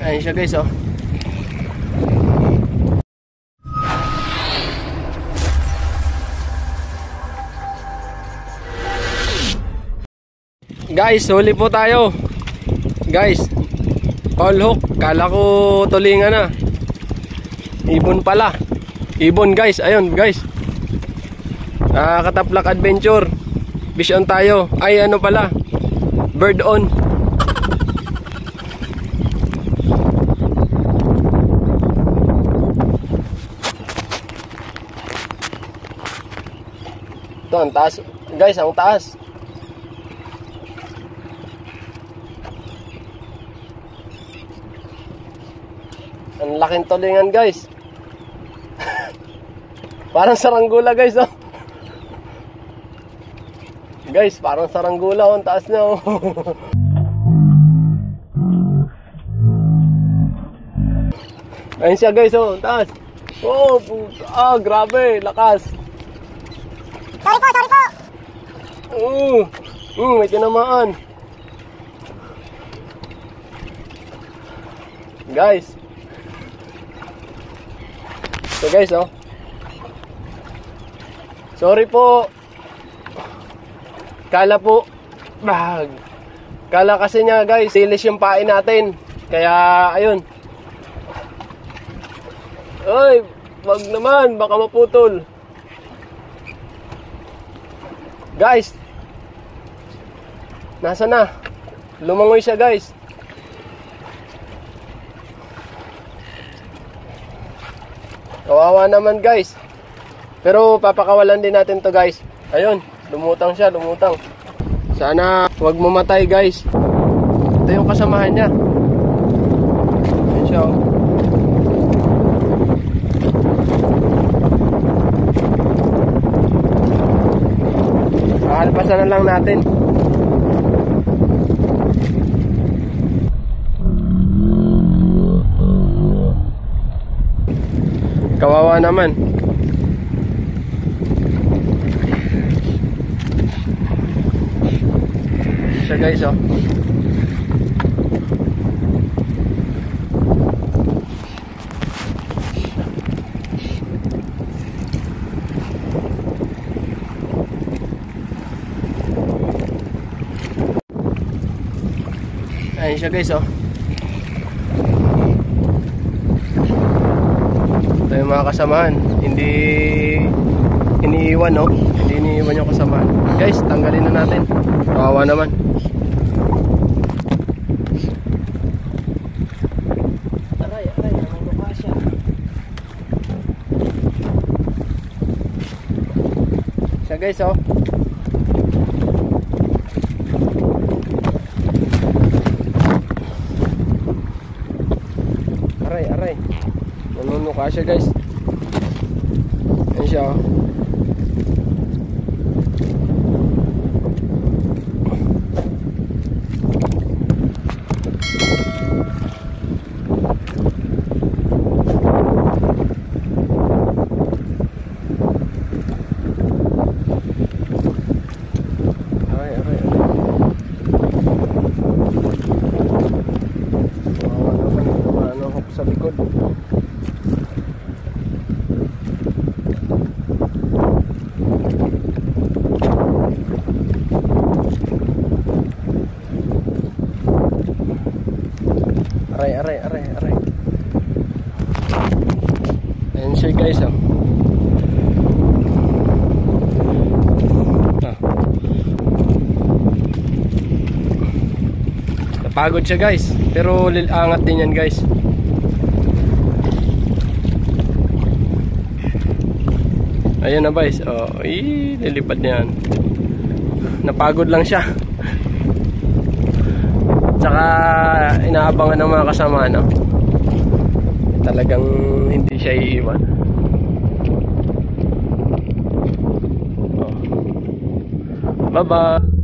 Ayan siya guys oh. Guys, huli po tayo. Guys, Paul Hook. Kala ko tulingan na. Ibon pala. Ibon guys. Ayun guys. Ah, Kataplak Adventure. Fish on tayo. Ay ano pala. Bird on. Ito, ang taas. Guys, ang taas. Ang laking tulingan guys. parang saranggula guys oh. guys, parang saranggula oh, ang taas niya oh. Ayun siya guys oh, taas. Oh, puta. ah, grabe, lakas. Sorry po, sorry po. Uh, mm, may tinamaan. Guys. So guys, oh. Sorry po. Kala po, bag. Kala kasi niya guys, silis yung pain natin. Kaya, ayun. Ay, wag naman, baka maputol. Guys, nasa na? Lumangoy siya guys. Kawawa naman guys. Pero papakawalan din natin to guys. Ayun, lumutang siya, lumutang. Sana wag mamatay guys. Ito yung kasamahan niya. Ayun siya. oh. Kakalpasan na lang natin. Kawawa naman. Siya guys oh. Ayun siya guys oh. Ito yung mga kasamahan. Hindi iniiwan no. Hindi iniiwan yung kasamahan. Guys, tanggalin na natin. Kawawa naman. Siya guys oh. Aray. Nanunuka siya guys. Ayan siya oh. Aray, aray, aray. Kawawa naman. Ano ako sa likod. Aray, aray, aray, aray. Ayan siya guys oh. Ah. Napagod siya guys. Pero lilangat din yan guys. Ayun na guys. Oh, ee, lilipad na yan. Napagod lang siya. Tsaka inaabangan ng mga kasama no. Talagang hindi siya iiwan. Oh. Bye-bye.